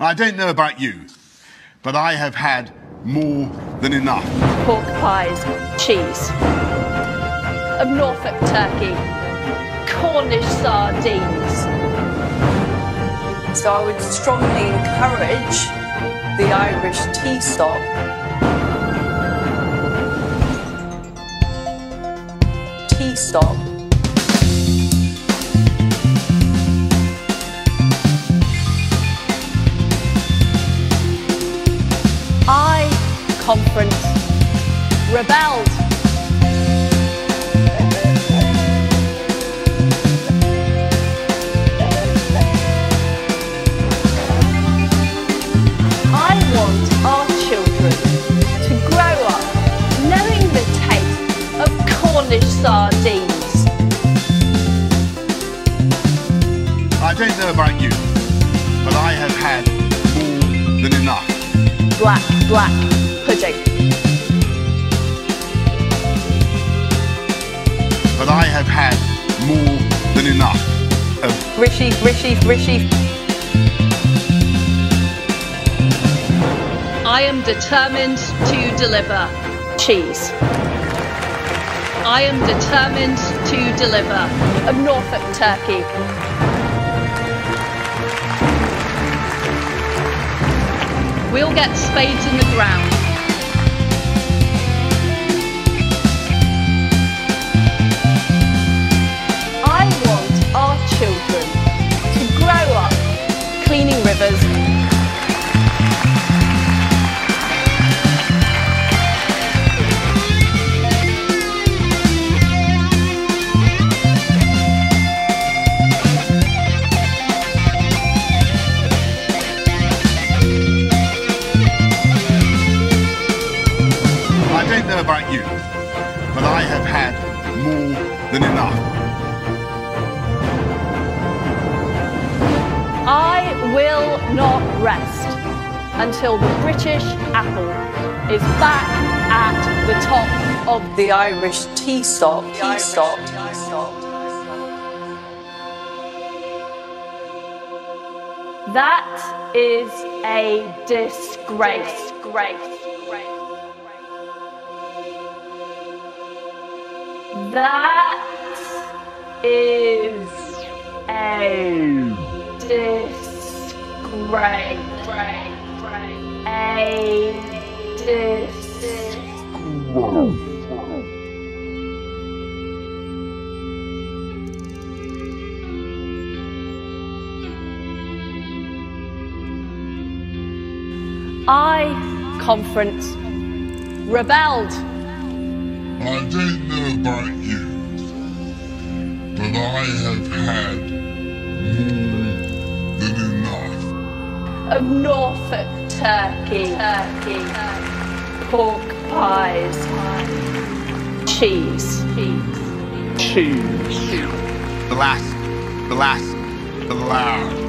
I don't know about you, but I have had more than enough. Pork pies, cheese. Of Norfolk turkey, Cornish sardines. So I would strongly encourage the Irish tea stop. Tea stop. Conference, rebelled. I want our children to grow up knowing the taste of Cornish sardines. I don't know about you, but I have had more than enough. Black, black I have had more than enough of Rishi, Rishi, Rishi. I am determined to deliver cheese. I am determined to deliver a Norfolk turkey. We'll get spades in the ground. I don't know about you, but I have had more than enough. I will not rest until the British apple is back at the top of The Irish tea stop. Tea stop. That is a disgrace. Grace. That is a disgrace. A disgrace. I, conference, rebelled. I don't know about you, but I have had more than enough. of Norfolk turkey, turkey, pork pies, cheese, cheese, The last, the last, the last.